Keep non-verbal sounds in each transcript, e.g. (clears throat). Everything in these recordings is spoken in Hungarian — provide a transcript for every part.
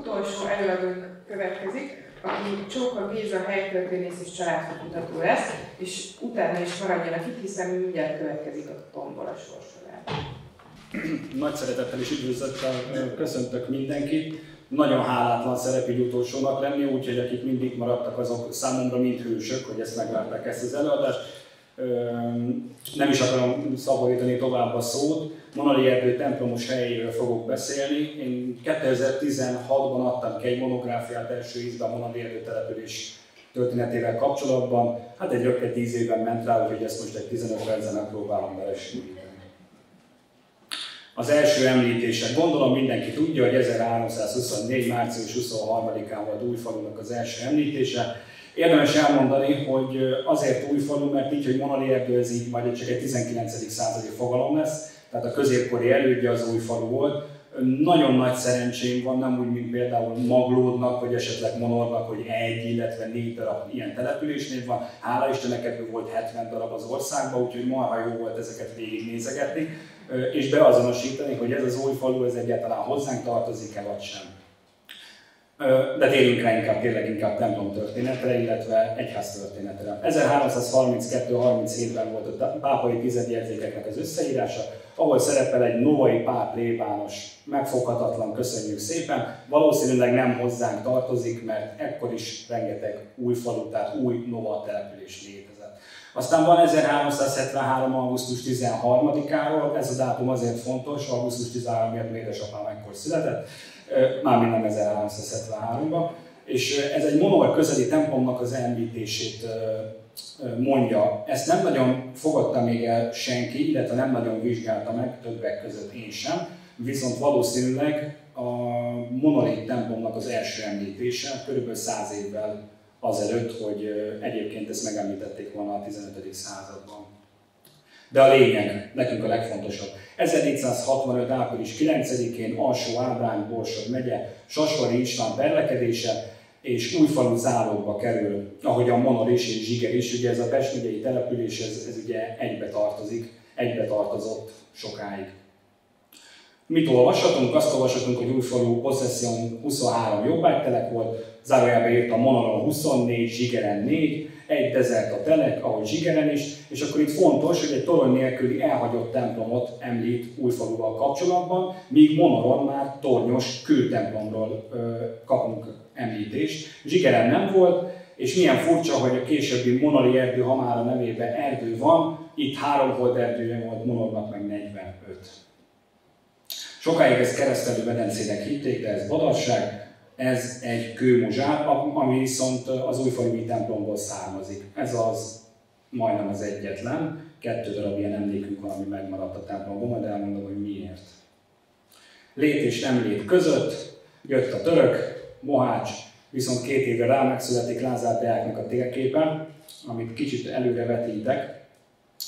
utolsó előadónk következik, aki Csóka Géza helytörténész és családkutató lesz, és utána is maradjanak itt, hiszen mindjárt következik a tombola sorsolás. Nagy szeretettel és üdvözlettel köszöntök mindenkit. Nagyon hálátlan szerep így utolsónak lenni, úgyhogy akik mindig maradtak, azok számomra mind hősök, hogy ezt megvárták ezt az előadást. Nem is akarom szabadítani tovább a szót. Monali Erdő templomos helyéről fogok beszélni. Én 2016-ban adtam ki egy monográfiát első ízben a Monali Erdő település történetével kapcsolatban. Hát egy rögtön 10 évben ment rá, úgyhogy ezt most egy 15 percen megpróbálom belesülni. Az első említések. Gondolom mindenki tudja, hogy 1324. március 23-án volt Újfalunak az első említése. Érdemes elmondani, hogy azért Újfalu, mert így, hogy Monali Erdő, ez így majd csak egy 19. századi fogalom lesz, tehát a középkori elődje az Újfalu volt. Nagyon nagy szerencsém van, nem úgy, mint például Maglódnak, vagy esetleg Monornak, hogy egy, illetve négy darab ilyen településnél van. Hála Istennek ebből volt 70 darab az országban, úgyhogy marha jó volt ezeket végignézegetni és beazonosítani, hogy ez az új falu ez egyáltalán hozzánk tartozik-e vagy sem. De térjünk rá inkább, tényleg inkább templom történetre, illetve egyház történetre. 1332-37-ben volt a pápai tizedjegyzékeknek az összeírása, ahol szerepel egy novai páp plébános, megfoghatatlan, köszönjük szépen. Valószínűleg nem hozzánk tartozik, mert ekkor is rengeteg új falu, tehát új nova település létezik. Aztán van 1373. augusztus 13-áról, ez a dátum azért fontos, augusztus 13 miatt édesapám ekkor született, mármint nem 1373-ban, és ez egy monor közeli templomnak az említését mondja. Ezt nem nagyon fogadta még el senki, illetve nem nagyon vizsgálta meg, többek között én sem, viszont valószínűleg a monorit templomnak az első említése körülbelül 100 évvel azelőtt, hogy egyébként ezt megemlítették volna a 15. században. De a lényeg, nekünk a legfontosabb. 1465. április 9-én Alsó Ábrány, Borsod megye, Sasvari István perlekedése, és újfalu záróba kerül, ahogy a Monor és Zsiger is, ugye ez a Pest megyei település, ez, ez ugye egybe tartozik, egybe tartozott sokáig. Mit olvashatunk? Azt olvashatunk, hogy újfalu possession 23 jobbágytelek volt, zárójelbe írta Monoron 24, Zsigeren 4, egy dezert a telek, ahogy Zsigeren is, és akkor itt fontos, hogy egy torony nélküli elhagyott templomot említ Újfaluval kapcsolatban, míg Monoron már tornyos kőtemplomról kapunk említést. Zsigeren nem volt, és milyen furcsa, hogy a későbbi Monori erdő, ha már a nevében erdő van, itt három hold erdője volt, Monornak meg 45. Sokáig ezt keresztelő medencének hitték, de ez badarság ez egy kőmuzsár, ami viszont az újfalui templomból származik. Ez az majdnem az egyetlen. Kettő darab ilyen emlékünk van, ami megmaradt a templomból, majd elmondom, hogy miért. Lét és nem lét között jött a török, Mohács, viszont két évre rá megszületik Lázár Deáknak a térképen, amit kicsit előre vetítek,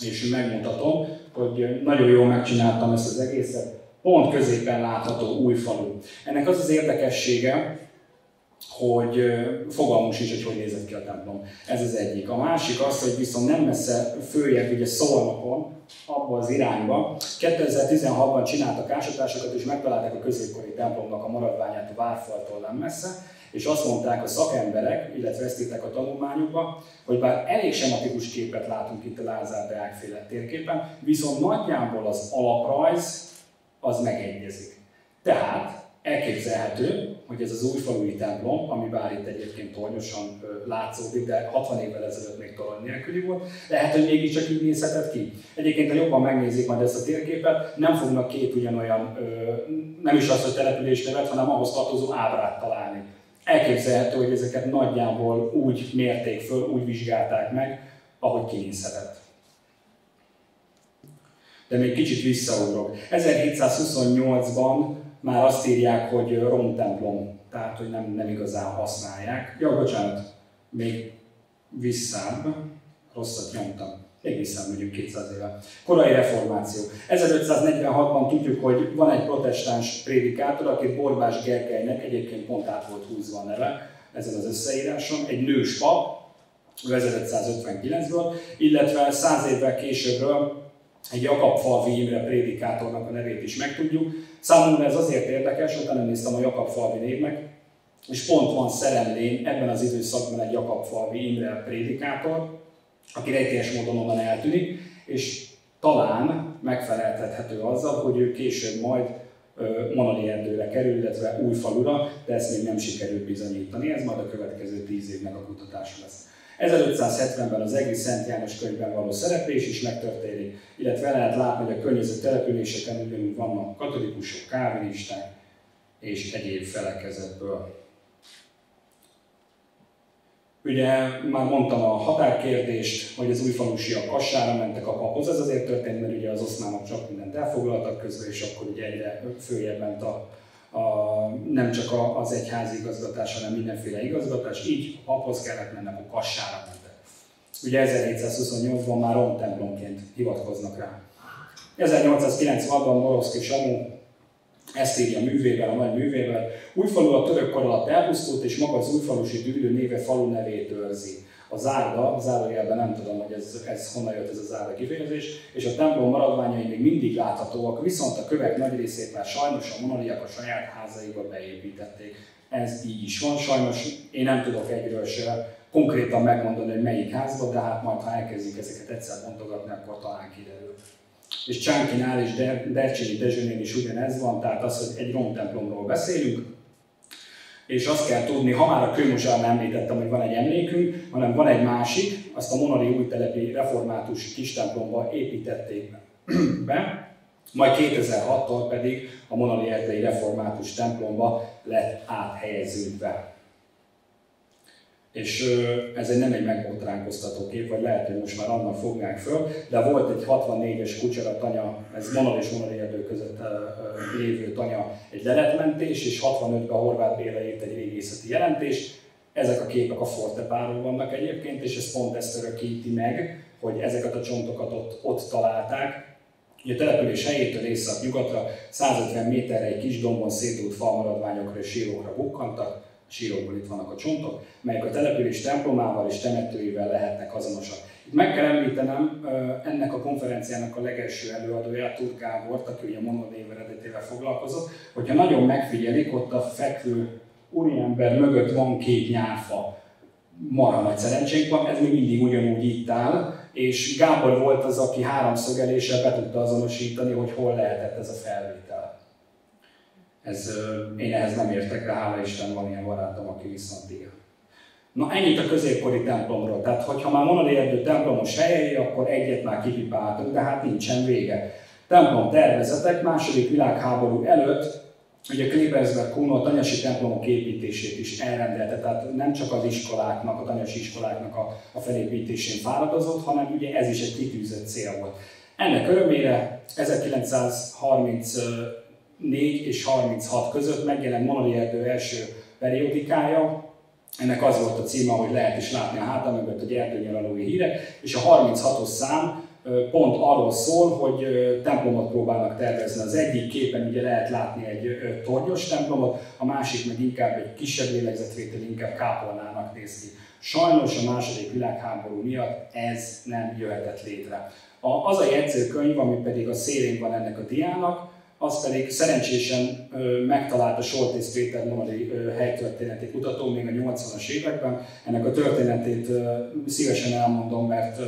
és megmutatom, hogy nagyon jól megcsináltam ezt az egészet, pont középen látható új falu. Ennek az az érdekessége, hogy fogalmunk sincs, hogy hogy nézett ki a templom. Ez az egyik. A másik az, hogy viszont nem messze följebb, ugye Szolnokon, abba az irányba, 2016-ban csináltak ásatásokat, és megtalálták a középkori templomnak a maradványát a várfaltól nem messze, és azt mondták a szakemberek, illetve ezt írták a tanulmányokba, hogy bár elég sematikus képet látunk itt a Lázár Deák térképen, viszont nagyjából az alaprajz az megegyezik. Tehát elképzelhető, hogy ez az újfalui templom, ami bár itt egyébként tornyosan látszódik, de 60 évvel ezelőtt még torony nélküli volt, lehet, hogy mégiscsak így nézhetett ki. Egyébként, ha jobban megnézik majd ezt a térképet, nem fognak két ugyanolyan, nem is az, hogy település nevet, hanem ahhoz tartozó ábrát találni. Elképzelhető, hogy ezeket nagyjából úgy mérték föl, úgy vizsgálták meg, ahogy kinézhetett. De még kicsit visszaugrok. 1728-ban már azt írják, hogy romtemplom, tehát hogy nem, nem igazán használják. Ja, bocsánat, még visszább, rosszat nyomtam. Még visszább megyünk 200 éve. Korai reformáció. 1546-ban tudjuk, hogy van egy protestáns prédikátor, akit Borbás Gergelynek egyébként pont át volt húzva a neve ezen az összeíráson, egy nős pap, 1559-ből, illetve 100 évvel későbbről egy Jakab Falvi Imre prédikátornak a nevét is megtudjuk, Számomra ez azért érdekes, utána néztem a Jakab Falvi névnek, és pont van Szeremlén ebben az időszakban egy Jakabfalvi Imre prédikátor, aki rejtélyes módon onnan eltűnik, és talán megfeleltethető azzal, hogy ő később majd Monali erdőre kerül, illetve új falura, de ezt még nem sikerült bizonyítani, ez majd a következő tíz évnek a kutatása lesz. 1570-ben az Egri Szent János könyvben való szereplés is megtörténik, illetve lehet látni, hogy a környező településeken ugyanúgy vannak katolikusok, kávinisták és egyéb felekezetből. Ugye már mondtam a határkérdést, hogy az újfalusiak Kassára mentek a paphoz, ez azért történt, mert ugye az oszmánok csak mindent elfoglaltak közben, és akkor ugye egyre följebb ment a, a, nem csak az egyházi igazgatás, hanem mindenféle igazgatás, így a paphoz kellett mennek, a Kassára mentek. Ugye 1728-ban már Rom templomként hivatkoznak rá. 1896-ban Moroszki Samu ezt írja a művével, a nagy művével. Újfalu a török kor alatt elpusztult, és maga az újfalusi dűlő néve falu nevét őrzi. A zárda, zárójelben nem tudom, hogy ez, ez honnan jött ez a zárda kifejezés, és a templom maradványai még mindig láthatóak, viszont a kövek nagy részét már sajnos a monoliak a saját házaiba beépítették. Ez így is van, sajnos én nem tudok egyről se konkrétan megmondani, hogy melyik házba, de hát majd ha elkezdjük ezeket egyszer mondogatni, akkor talán kiderül és Csánkinál és Dercsényi Dezsőnél is ugyanez van, tehát az, hogy egy romtemplomról beszélünk, és azt kell tudni, ha már a Kőmosárnál említettem, hogy van egy emlékünk, hanem van egy másik, azt a Monori új telepi református kis templomba építették (clears throat) be, majd 2006-tól pedig a Monori erdei református templomba lett áthelyeződve és ez egy nem egy megbotránkoztató kép, vagy lehet, hogy most már annak fognák föl, de volt egy 64-es kucsera tanya, ez Monol és Monol erdő között lévő tanya egy leletmentés, és 65-ben a Horváth Béla írt egy régészeti jelentés. Ezek a képek a Fortepáról vannak egyébként, és ez pont ezt örökíti meg, hogy ezeket a csontokat ott, ott találták, a település helyétől észak-nyugatra 150 méterre egy kis dombon szétült falmaradványokra és sírokra bukkantak, sírokból itt vannak a csontok, melyek a település templomával és temetőivel lehetnek azonosak. Itt meg kell említenem ennek a konferenciának a legelső előadóját, Tud Gábort, aki ugye mononév eredetével foglalkozott, hogyha nagyon megfigyelik, ott a fekvő úriember mögött van két nyáfa, marha nagy szerencsénk van, ez még mindig ugyanúgy itt áll, és Gábor volt az, aki háromszögeléssel be tudta azonosítani, hogy hol lehetett ez a felvétel. Ez, én ehhez nem értek, de hála Isten van ilyen barátom, aki viszont igen. Na ennyit a középkori templomról. Tehát, hogyha már Monodi erdő templomos helyei, akkor egyet már kipipáltunk, de hát nincsen vége. Templom tervezetek második világháború előtt Ugye Klebersberg Kuno a tanyasi templomok építését is elrendelte, tehát nem csak az iskoláknak, a tanyasi iskoláknak a, a felépítésén fáradozott, hanem ugye ez is egy kitűzött cél volt. Ennek örömére 1930 4 és 36 között megjelent Monoli Erdő első periódikája, ennek az volt a címe, hogy lehet is látni a hátam mögött a gyertőnyaralói hírek, és a 36-os szám pont arról szól, hogy templomot próbálnak tervezni. Az egyik képen ugye lehet látni egy tornyos templomot, a másik meg inkább egy kisebb lélegzetvétel, inkább kápolnának néz ki. Sajnos a második világháború miatt ez nem jöhetett létre. Az a jegyzőkönyv, ami pedig a szélén van ennek a diának, az pedig szerencsésen megtalálta Soltész Péter Monali helytörténeti kutató még a 80-as években. Ennek a történetét szívesen elmondom, mert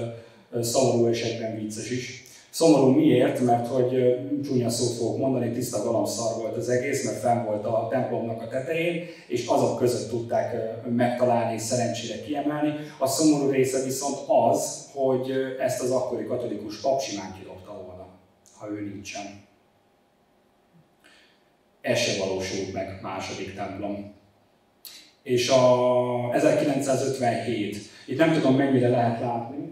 szomorú és egyben vicces is. Szomorú miért? Mert hogy csúnya szót fogok mondani, tiszta galamszar volt az egész, mert fenn volt a templomnak a tetején, és azok között tudták megtalálni és szerencsére kiemelni. A szomorú része viszont az, hogy ezt az akkori katolikus pap simán kidobta volna, ha ő nincsen ez se valósult meg, második templom. És a 1957, itt nem tudom mennyire lehet látni,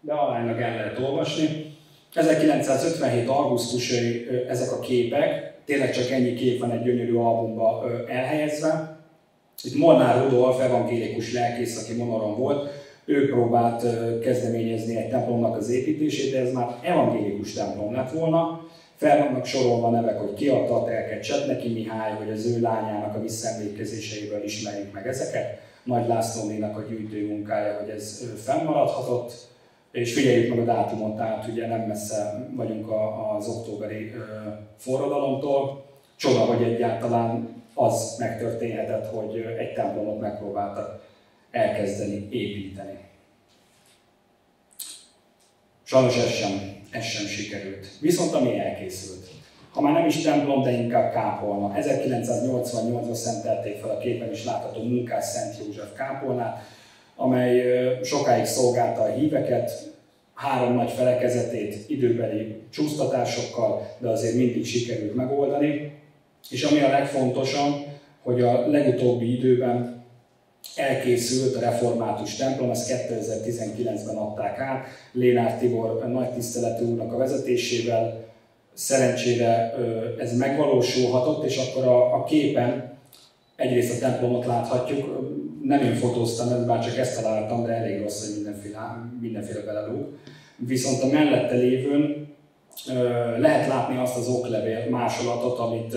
de aránylag el lehet olvasni. 1957. augusztusai ezek a képek, tényleg csak ennyi kép van egy gyönyörű albumba elhelyezve. Itt Molnár Rudolf, evangélikus lelkész, aki monoron volt, ő próbált kezdeményezni egy templomnak az építését, de ez már evangélikus templom lett volna, fel vannak sorolva nevek, hogy ki adta telket Csetneki Mihály, hogy az ő lányának a visszaemlékezéseiből ismerjük meg ezeket. Nagy Lászlónénak a gyűjtő munkája, hogy ez fennmaradhatott, és figyeljük meg a dátumot, tehát ugye nem messze vagyunk az októberi forradalomtól. Csoda, hogy egyáltalán az megtörténhetett, hogy egy templomot megpróbáltak elkezdeni építeni. Sajnos ez sem, ez sem sikerült. Viszont ami elkészült. Ha már nem is templom, de inkább kápolna. 1988-ban szentelték fel a képen is látható munkás Szent József kápolnát, amely sokáig szolgálta a híveket, három nagy felekezetét időbeli csúsztatásokkal, de azért mindig sikerült megoldani. És ami a legfontosabb, hogy a legutóbbi időben elkészült a református templom, ezt 2019-ben adták át, Lénár Tibor nagy tiszteletű úrnak a vezetésével, szerencsére ez megvalósulhatott, és akkor a, a képen egyrészt a templomot láthatjuk, nem én fotóztam ezt, bár csak ezt találtam, de elég rossz, hogy mindenféle, mindenféle belelóg. Viszont a mellette lévőn lehet látni azt az oklevél másolatot, amit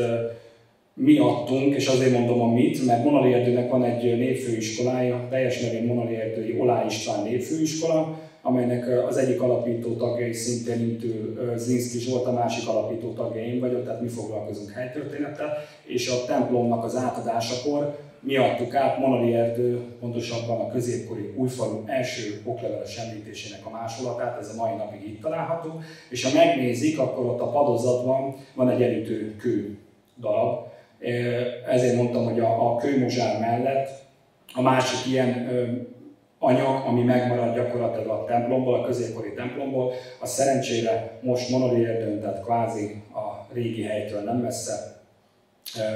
mi adtunk, és azért mondom a mit, mert Monali Erdőnek van egy népfőiskolája, teljes nevén Monali Erdői Olá István népfőiskola, amelynek az egyik alapító tagjai szintén Intő Zlinszki Zsolt, a másik alapító tagja én vagyok, tehát mi foglalkozunk helytörténettel, és a templomnak az átadásakor mi adtuk át Monali Erdő, pontosabban a középkori újfalu első okleveles említésének a másolatát, ez a mai napig itt található, és ha megnézik, akkor ott a padozatban van egy elütő kő darab, ezért mondtam, hogy a, a kőmuzsár mellett a másik ilyen anyag, ami megmarad gyakorlatilag a templomból, a középkori templomból, a szerencsére most monolierdőn, tehát kvázi a régi helytől nem messze,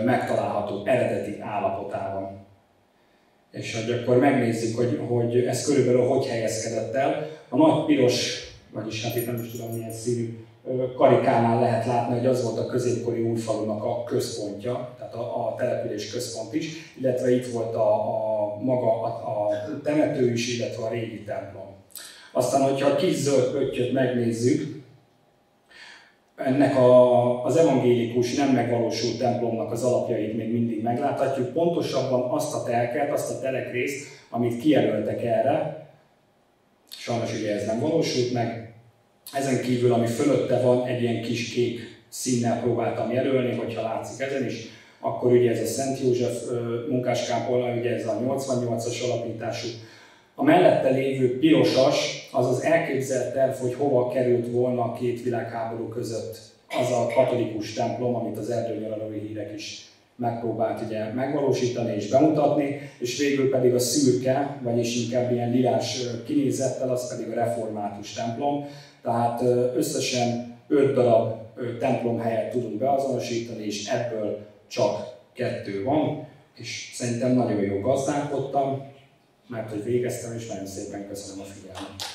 megtalálható eredeti állapotában. És hogy akkor megnézzük, hogy, hogy ez körülbelül hogy helyezkedett el. A nagy piros, vagyis hát itt nem is tudom milyen színű karikánál lehet látni, hogy az volt a középkori újfalunak a központja, tehát a, a település központ is, illetve itt volt a, a maga a, a temető is, illetve a régi templom. Aztán, hogyha a kis zöld pöttyöt megnézzük, ennek a, az evangélikus, nem megvalósult templomnak az alapjait még mindig megláthatjuk, pontosabban azt a telket, azt a telekrészt, amit kijelöltek erre, sajnos ugye ez nem valósult meg, ezen kívül, ami fölötte van, egy ilyen kis kék színnel próbáltam jelölni, hogyha látszik ezen is, akkor ugye ez a Szent József munkáskápolna, ugye ez a 88-as alapítású. A mellette lévő pirosas, az az elképzelt terv, hogy hova került volna a két világháború között az a katolikus templom, amit az erdőnyaralói hírek is megpróbált ugye megvalósítani és bemutatni, és végül pedig a szürke, vagyis inkább ilyen lilás kinézettel, az pedig a református templom, tehát összesen 5 darab templom helyet tudunk beazonosítani, és ebből csak kettő van, és szerintem nagyon jó gazdálkodtam, mert hogy végeztem, és nagyon szépen köszönöm a figyelmet.